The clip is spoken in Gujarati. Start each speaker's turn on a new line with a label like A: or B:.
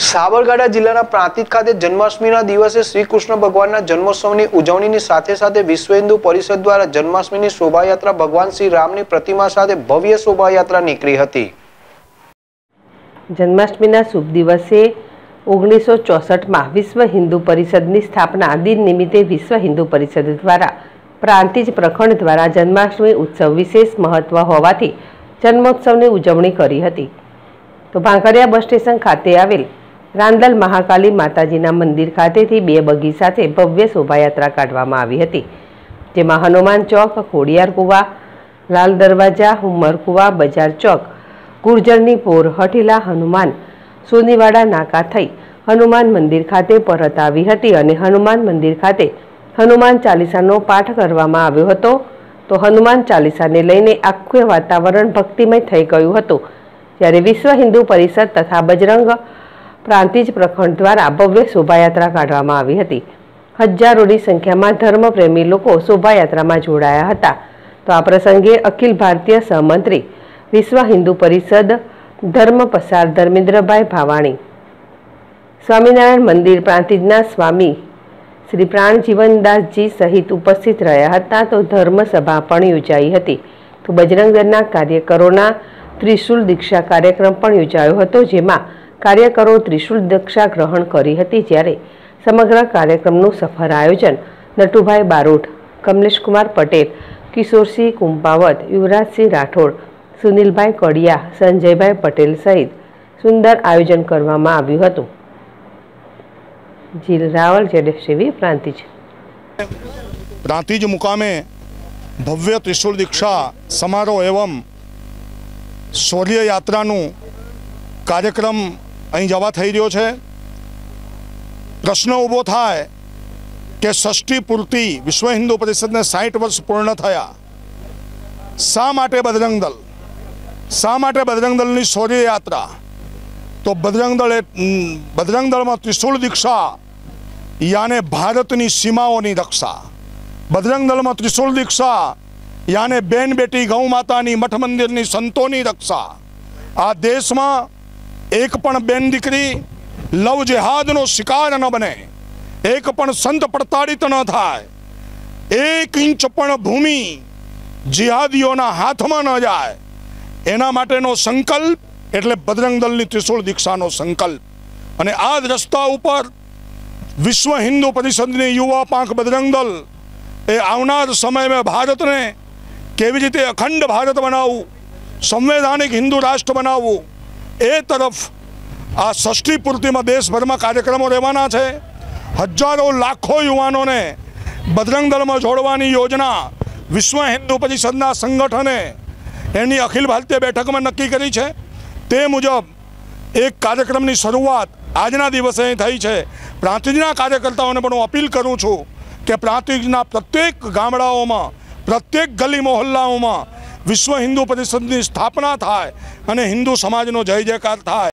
A: સાબરકાંઠા જિલ્લાના પ્રાંતિજ ખાતે જન્માષ્ટમીના દિવસે શ્રી કૃષ્ણ ભગવાનના જન્મોત્સવની ઉજવણીની સાથે સાથે વિશ્વ હિન્દુ પરિષદ દ્વારા જન્માષ્ટમીની શોભાયાત્રા ભગવાન શ્રી રામની પ્રતિમા સાથે ભવ્ય શોભાયાત્રા નીકળી હતી.
B: જન્માષ્ટમીના શુભ દિવસે ઓગણીસો ચોસઠમાં વિશ્વ હિન્દુ પરિષદની સ્થાપના દિન નિમિત્તે વિશ્વ હિન્દુ પરિષદ દ્વારા પ્રાંતિજ પ્રખંડ દ્વારા જન્માષ્ટમી ઉત્સવ વિશેષ મહત્વ હોવાથી જન્મોત્સવની ઉજવણી કરી હતી. તો ભાંકરિયા બસ સ્ટેશન ખાતે આવેલ રાંદલ મહાકાલી માતાજીના મંદિર ખાતેથી બે બગી સાથે ભવ્ય શોભાયાત્રા કાઢવામાં આવી હતી, જેમાં હનુમાન ચોક, ખોડિયાર કુવા, લાલ દરવાજા હુમર કુવા, બજાર ચોક, ગુર્જરની પોર, હઠીલા હનુમાન સોનીવાડા નાકા થઈ હનુમાન મંદિર ખાતે પરત આવી હતી અને હનુમાન મંદિર ખાતે હનુમાન ચાલીસાનો પાઠ કરવામાં આવ્યો હતો. તો હનુમાન ચાલીસાને લઈને આખું વાતાવરણ ભક્તિમય થઈ ગયું હતું. જ્યારે વિશ્વ હિન્દુ પરિષદ તથા બજરંગ પ્રાંતિજ પ્રખંડ દ્વારા ભવ્ય શોભાયાત્રા કાઢવામાં આવી હતી. હજારોની સંખ્યામાં ધર્મપ્રેમી લોકો શોભાયાત્રામાં જોડાયા હતા. તો આ પ્રસંગે અખિલ ભારતીય સહમંત્રી વિશ્વ હિન્દુ પરિષદ ધર્મ પસાર ધર્મેન્દ્રભાઈ ભાવાણી, સ્વામિનારાયણ મંદિર પ્રાંતિજના સ્વામી શ્રી પ્રાણજીવનદાસજી સહિત ઉપસ્થિત રહ્યા હતા. તો ધર્મસભા પણ યોજાઈ હતી. તો બજરંગ દળના કાર્યકરોના ત્રિશુલ દીક્ષા કાર્યક્રમ પણ યોજાયો હતો, જેમાં કાર્યકરો ત્રિશુલ દીક્ષા ગ્રહણ કરી હતી જ્યારે સમગ્ર કાર્યક્રમનું સફળ આયોજન નટુભાઈ બારોટ, કમલેશકુમાર પટેલ, કિશોરસિંહ કુંપાવત, યુવરાજસિંહ રાઠોડ, સુનિલભાઈ કડિયા, સંજયભાઈ પટેલ સહિત સુંદર આયોજન કરવામાં આવ્યું હતું. જીલ રાવલ જેડેસીવી પ્રાંતિજ.
C: પ્રાંતિજ મુકામે ભવ્ય ત્રિશુળ દીક્ષા સમારોહ એવમ શૌર્ય યાત્રાનું કાર્યક્રમ અહીં જવા થઈ રહ્યો છે. પ્રશ્ન ઊભો થાય કે ષષ્ઠી પૂર્તિ વિશ્વ હિન્દુ પરિષદને સાઠ વર્ષ પૂર્ણ થયા. શા માટે બજરંગ દળ શા માટે બજરંગ દળની યાત્રા તો બજરંગ દળ બજરંગ ત્રિશુળ દીક્ષા, યાને ભારતની સીમાઓની રક્ષા. બજરંગ દળમાં ત્રિશુળ દીક્ષા, યાને બેન બેટી ગૌ માતાની મઠ મંદિરની સંતોની રક્ષા. આ દેશમાં એક પણ બેન દીકરી લવ જેહાદનો શિકાર ન બને. એક પણ સંત પ્રતાડિત ન થાય. એક ઇંચ પણ ભૂમિ જિહાદીઓના હાથમાં ન જાય. એના માટેનો સંકલ્પ એટલે બજરંગ દળની ત્રિશુળ દીક્ષાનો સંકલ્પ. અને આ જ રસ્તા ઉપર વિશ્વ હિન્દુ પરિષદની યુવા પાંખ બજરંગ દળ એ આવનાર સમયમાં ભારતને કેવી રીતે અખંડ ભારત બનાવવું, સંવૈધાનિક હિન્દુ રાષ્ટ્ર બનાવવું એ તરફ આ ષષ્ઠી પૂર્તિમાં દેશભરમાં કાર્યક્રમો રહેવાના છે. હજારો લાખો યુવાનોને બજરંગ દળમાં જોડવાની યોજના, વિશ્વ હિન્દુ પરિષદના સંગઠને એની અખિલ ભારતીય બેઠકમાં નક્કી કરી છે. તે મુજબ એક કાર્યક્રમની શરૂઆત આજના દિવસે થઈ છે. પ્રાંતિજના કાર્યકર્તાઓને પણ હું અપીલ કરું છું કે પ્રાંતિજના પ્રત્યેક ગામડાઓમાં, પ્રત્યેક ગલી મોહલ્લાઓમાં વિશ્વ હિન્દુ પરિષદની સ્થાપના થાય અને હિન્દુ સમાજનો જય જયકાર થાય.